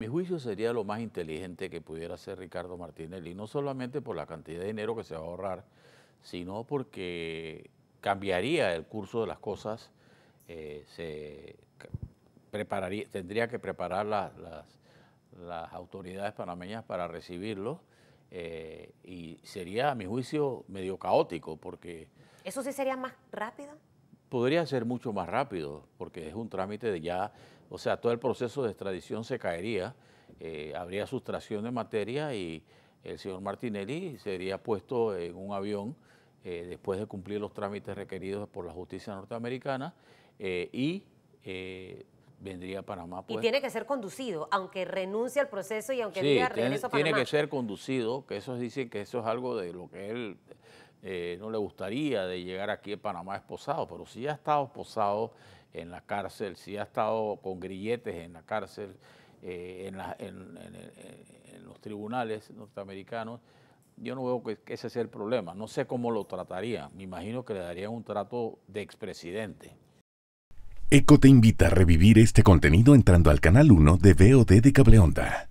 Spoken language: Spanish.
Mi juicio sería lo más inteligente que pudiera hacer Ricardo Martinelli, no solamente por la cantidad de dinero que se va a ahorrar, sino porque cambiaría el curso de las cosas, eh, se prepararía, tendría que preparar las, las, autoridades panameñas para recibirlo eh, y sería, a mi juicio, medio caótico porque... ¿Eso sí sería más rápido? Podría ser mucho más rápido porque es un trámite de ya o sea, todo el proceso de extradición se caería, eh, habría sustracción de materia y el señor Martinelli sería puesto en un avión eh, después de cumplir los trámites requeridos por la justicia norteamericana eh, y vendría a Panamá. y pues. tiene que ser conducido, aunque renuncie al proceso y aunque diga regreso a Panamá. Tiene que ser conducido, que eso dicen que eso es algo de lo que él no le gustaría de llegar aquí a Panamá esposado, pero si ha estado esposado en la cárcel, si ha estado con grilletes en la cárcel, eh, en, los tribunales norteamericanos, yo no veo que, ese sea el problema. No sé cómo lo trataría. Me imagino que le darían un trato de expresidente. ECO te invita a revivir este contenido entrando al canal 1 de VOD de Cableonda.